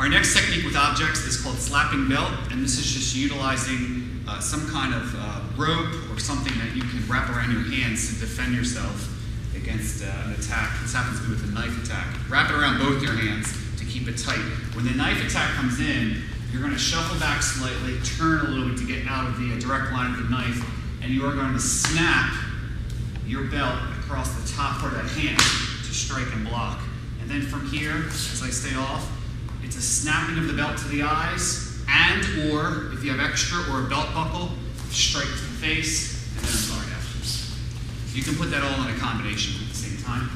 Our next technique with objects is called slapping belt, and this is just utilizing uh, some kind of uh, rope or something that you can wrap around your hands to defend yourself against uh, an attack. This happens to be with a knife attack. Wrap it around both your hands to keep it tight. When the knife attack comes in, you're going to shuffle back slightly, turn a little bit to get out of the uh, direct line of the knife, and you are going to snap your belt across the top part of that hand to strike and block. And then from here, as I stay off, it's a snapping of the belt to the eyes, and or if you have extra or a belt buckle, strike to the face, and then a guard afterwards. You can put that all in a combination at the same time.